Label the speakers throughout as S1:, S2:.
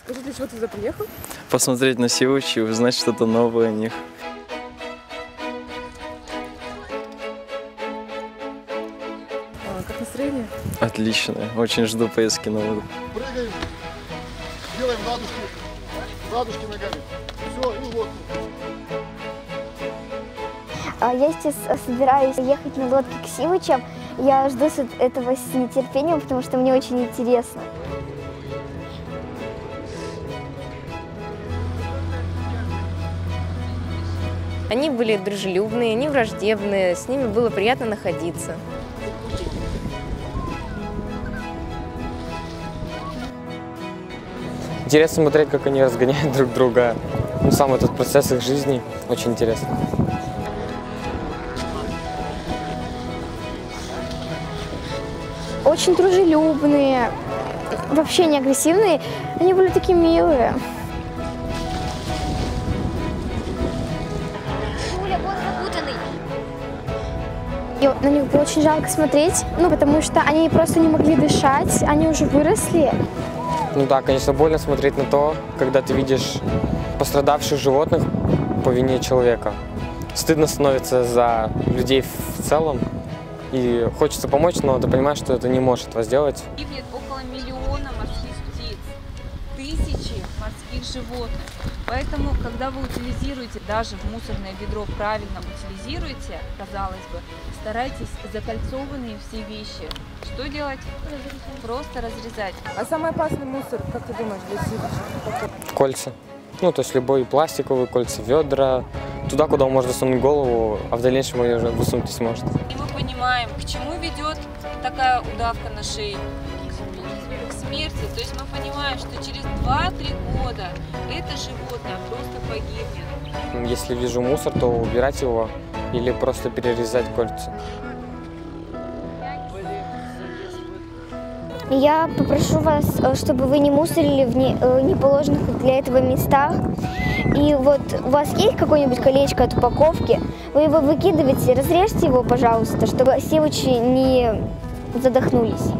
S1: Скажи, для чего ты туда приехал?
S2: Посмотреть на Сивучи и узнать что-то новое о них.
S1: А, как настроение?
S2: Отлично. Очень жду поездки на воду.
S3: Прыгаем, делаем ладушки, ладушки ногами. Все, и лодку.
S4: А Я сейчас собираюсь ехать на лодке к Сивычам. Я жду этого с нетерпением, потому что мне очень интересно.
S5: Они были дружелюбные, не враждебные, с ними было приятно находиться.
S6: Интересно смотреть, как они разгоняют друг друга. Ну, сам этот процесс их жизни очень интересно.
S4: Очень дружелюбные, вообще не агрессивные. Они были такие милые. И на них было очень жалко смотреть, ну, потому что они просто не могли дышать, они уже выросли.
S6: Ну да, конечно, больно смотреть на то, когда ты видишь пострадавших животных по вине человека. Стыдно становится за людей в целом. И хочется помочь, но ты понимаешь, что это не может этого сделать.
S7: Гибнет около миллиона морских птиц, тысячи морских животных. Поэтому, когда вы утилизируете, даже в мусорное ведро правильно утилизируете, казалось бы, старайтесь закольцованные все вещи. Что делать? Просто разрезать.
S1: А самый опасный мусор, как ты думаешь, для Сивича?
S6: Кольца. Ну, то есть любой пластиковые кольца, ведра, туда, куда он может засунуть голову, а в дальнейшем он уже высунуть не сможет.
S7: И мы понимаем, к чему ведет такая удавка на шее. К смерти. То есть мы понимаем, что через 2-3 года это животное просто погибнет.
S6: Если вижу мусор, то убирать его или просто перерезать кольца.
S4: Я попрошу вас, э, чтобы вы не мусорили в э, неположенных для этого местах. И вот у вас есть какое-нибудь колечко от упаковки, вы его выкидываете, разрежьте его, пожалуйста, чтобы севучи не задохнулись.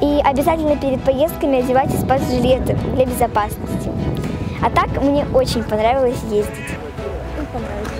S4: И обязательно перед поездками одевайте спас-жилеты для безопасности. А так мне очень понравилось ездить. И понравилось.